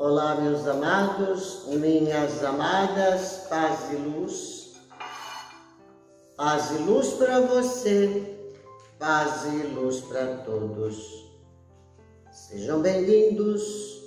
Olá, meus amados, minhas amadas, paz e luz. Paz e luz para você, paz e luz para todos. Sejam bem-vindos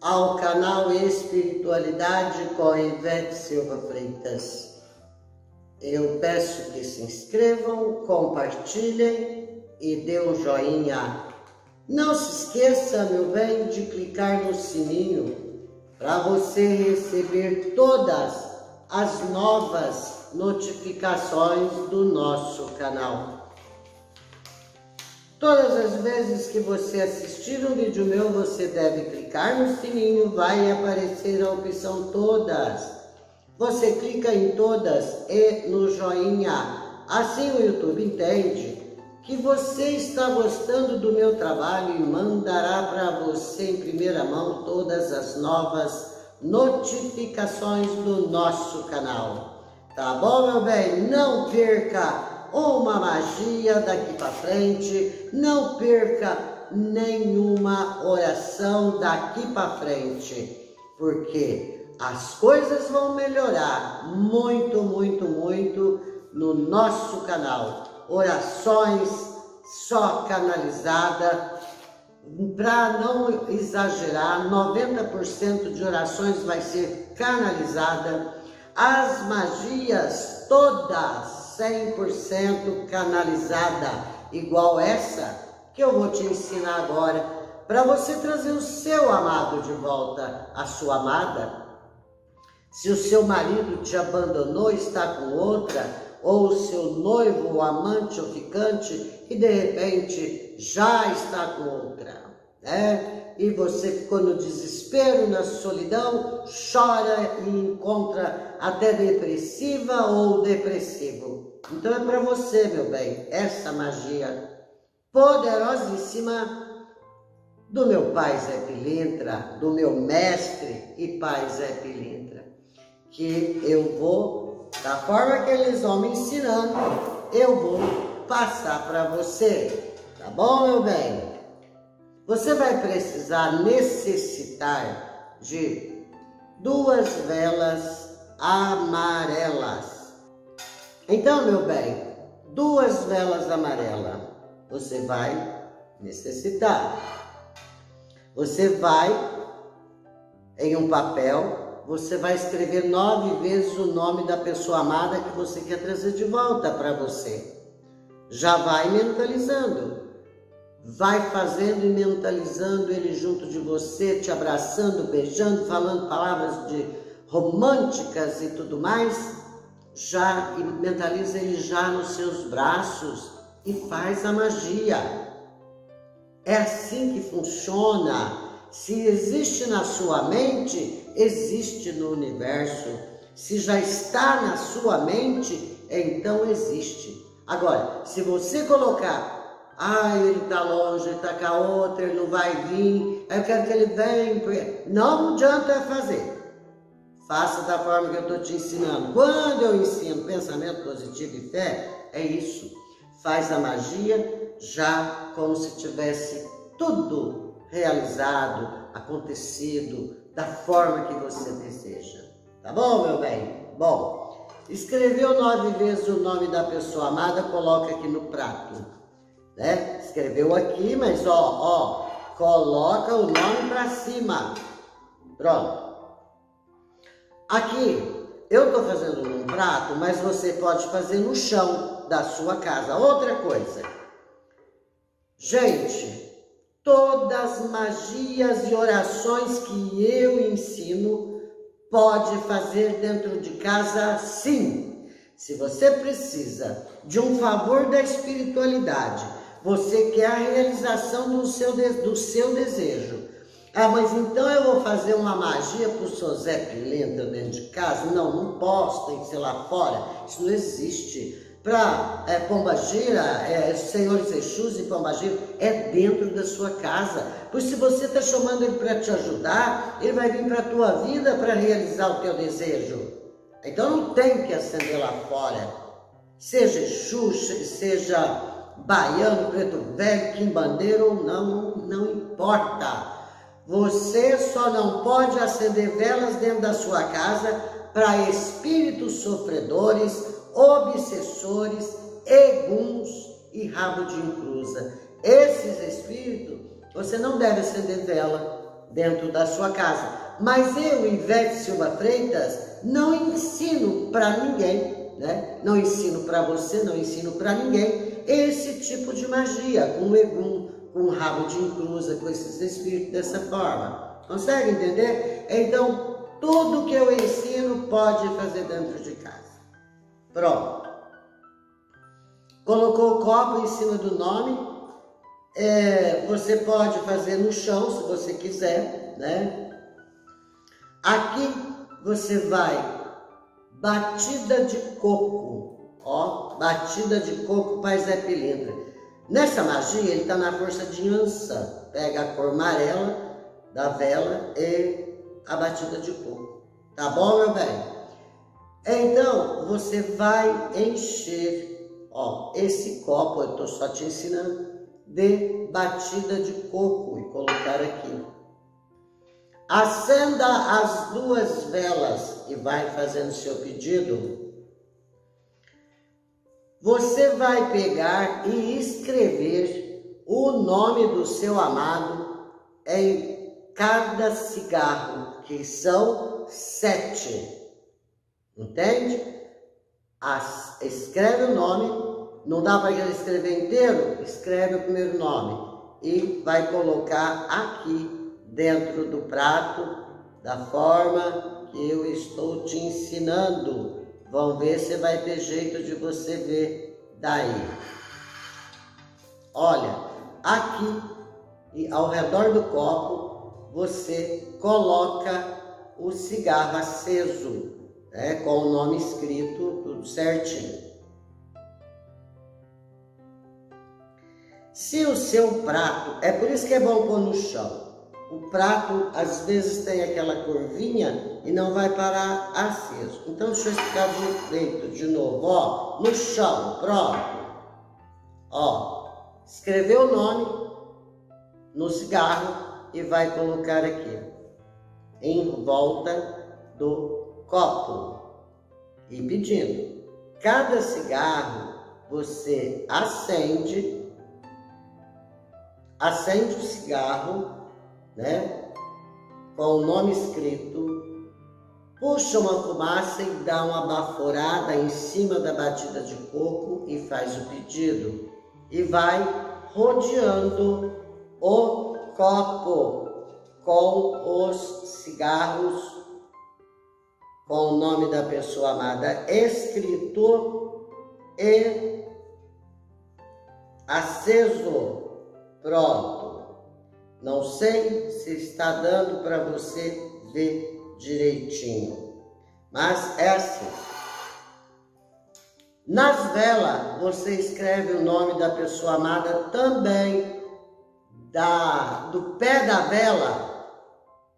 ao canal Espiritualidade com Ivete Silva Freitas. Eu peço que se inscrevam, compartilhem e dê um joinha não se esqueça, meu bem, de clicar no sininho para você receber todas as novas notificações do nosso canal. Todas as vezes que você assistir um vídeo meu, você deve clicar no sininho, vai aparecer a opção todas. Você clica em todas e no joinha. Assim o YouTube entende que você está gostando do meu trabalho e mandará para você em primeira mão todas as novas notificações do nosso canal. Tá bom, meu bem? Não perca uma magia daqui para frente, não perca nenhuma oração daqui para frente, porque as coisas vão melhorar muito, muito, muito no nosso canal orações só canalizada, para não exagerar, 90% de orações vai ser canalizada, as magias todas 100% canalizada, igual essa que eu vou te ensinar agora, para você trazer o seu amado de volta, a sua amada. Se o seu marido te abandonou, está com outra, ou seu noivo, amante, ou ficante, e de repente já está com outra, né? E você ficou no desespero, na solidão, chora e encontra até depressiva ou depressivo. Então é para você, meu bem, essa magia poderosíssima do meu pai Zé Pilintra, do meu mestre e pai Zé Pilintra, que eu vou da forma que eles vão me ensinando, eu vou passar para você. Tá bom, meu bem? Você vai precisar necessitar de duas velas amarelas. Então, meu bem, duas velas amarelas você vai necessitar. Você vai em um papel você vai escrever nove vezes o nome da pessoa amada que você quer trazer de volta para você. Já vai mentalizando. Vai fazendo e mentalizando ele junto de você, te abraçando, beijando, falando palavras de românticas e tudo mais. Já e mentaliza ele já nos seus braços e faz a magia. É assim que funciona se existe na sua mente, existe no universo. Se já está na sua mente, então existe. Agora, se você colocar, ah, ele está longe, ele está com a outra, ele não vai vir, eu quero que ele venha, não adianta fazer. Faça da forma que eu estou te ensinando. Quando eu ensino pensamento positivo e fé, é isso. Faz a magia já como se tivesse tudo realizado, acontecido, da forma que você deseja. Tá bom, meu bem? Bom, escreveu nove vezes o nome da pessoa amada, coloca aqui no prato. Né? Escreveu aqui, mas ó, ó, coloca o nome para cima. Pronto. Aqui, eu estou fazendo num prato, mas você pode fazer no chão da sua casa. Outra coisa. Gente, Todas magias e orações que eu ensino pode fazer dentro de casa sim. Se você precisa de um favor da espiritualidade, você quer a realização do seu, do seu desejo. Ah, mas então eu vou fazer uma magia para o seu Zé Pilintra dentro de casa? Não, não posso, tem que ser lá fora. Isso não existe para é, Pombagira, é, senhores Exus e Pombagira, é dentro da sua casa. Pois se você está chamando ele para te ajudar, ele vai vir para a tua vida para realizar o teu desejo. Então não tem que acender lá fora. Seja Exu, seja baiano, preto velho, quimbandeiro ou não, não importa. Você só não pode acender velas dentro da sua casa para espíritos sofredores, obsessores, eguns e rabo de encruza. Esses espíritos, você não deve acender vela dentro da sua casa. Mas eu, Ivete Silva Freitas, não ensino para ninguém, né? Não ensino para você, não ensino para ninguém esse tipo de magia, com egum, com rabo de encruza, com esses espíritos dessa forma. Consegue entender? Então, tudo que eu ensino pode fazer dentro de casa. Pronto. Colocou o copo em cima do nome. É, você pode fazer no chão, se você quiser, né? Aqui você vai batida de coco, ó, batida de coco Pai Zé Pilintra. Nessa magia, ele está na força de ança. Pega a cor amarela da vela e a batida de coco. Tá bom, meu bem? Então, você vai encher, ó, esse copo, eu tô só te ensinando, de batida de coco e colocar aqui. Acenda as duas velas e vai fazendo seu pedido. Você vai pegar e escrever o nome do seu amado em cada cigarro, que são sete. Entende? As, escreve o nome, não dá para escrever inteiro? Escreve o primeiro nome e vai colocar aqui dentro do prato da forma que eu estou te ensinando. Vão ver se vai ter jeito de você ver daí. Olha, aqui e ao redor do copo você coloca o cigarro aceso, né, com o nome escrito, tudo certinho. Se o seu prato, é por isso que é bom pôr no chão, o prato às vezes tem aquela curvinha e não vai parar aceso. Então deixa eu explicar direito de novo, ó, no chão, pronto. Ó, escreveu o nome no cigarro e vai colocar aqui, em volta do copo. E pedindo, cada cigarro você acende, acende o cigarro né? Com o nome escrito, puxa uma fumaça e dá uma baforada em cima da batida de coco e faz o pedido. E vai rodeando o copo com os cigarros com o nome da pessoa amada escrito e aceso. Pronto. Não sei se está dando para você ver direitinho, mas é assim. Nas velas, você escreve o nome da pessoa amada também da, do pé da vela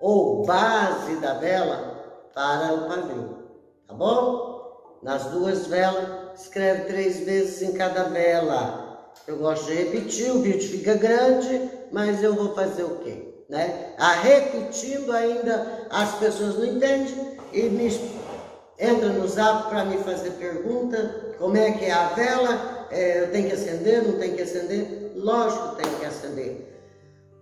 ou base da vela para o pavio, tá bom? Nas duas velas, escreve três vezes em cada vela. Eu gosto de repetir, o vídeo fica grande, mas eu vou fazer o quê? Né? A repetindo ainda as pessoas não entendem e me entra no zap para me fazer pergunta, como é que é a vela, é, eu tenho que acender, não tem que acender? Lógico tem que acender.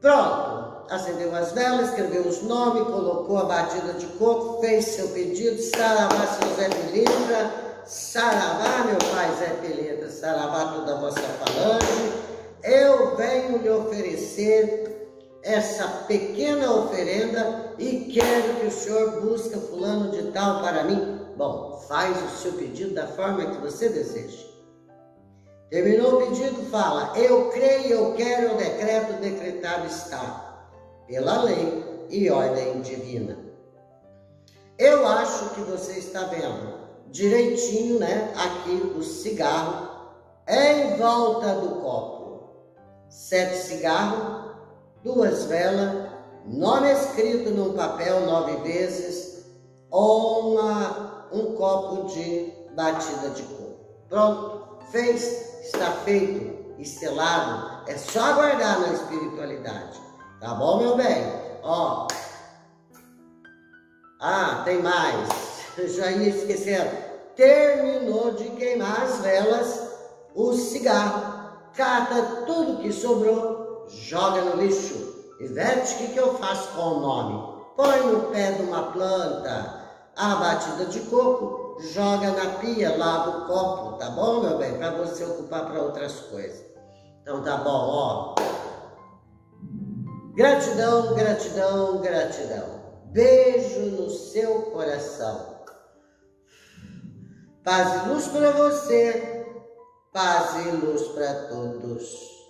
Pronto, acendeu as velas, escreveu os nomes, colocou a batida de coco, fez seu pedido, saravá, seu Zé Pilintra, saravá, meu pai Zé Pilintra, saravá toda a vossa falange, eu venho lhe oferecer essa pequena oferenda e quero que o senhor busque fulano de tal para mim. Bom, faz o seu pedido da forma que você deseja. Terminou o pedido, fala, eu creio, eu quero, o decreto decretado está, pela lei e ordem divina. Eu acho que você está vendo direitinho, né, aqui o cigarro em volta do copo sete cigarros, duas velas, nome escrito num papel nove vezes, uma, um copo de batida de coco. Pronto, fez, está feito, estelado, é só aguardar na espiritualidade. Tá bom, meu bem? ó. Ah, tem mais. Já ia esquecendo. Terminou de queimar as velas, o cigarro. Cata tudo que sobrou, joga no lixo. Ivete, o que, que eu faço com o nome? Põe no pé de uma planta a batida de coco, joga na pia, lava o copo, tá bom, meu bem? Para você ocupar para outras coisas. Então tá bom, ó. Gratidão, gratidão, gratidão. Beijo no seu coração. Paz e luz para você, paz e luz para todos.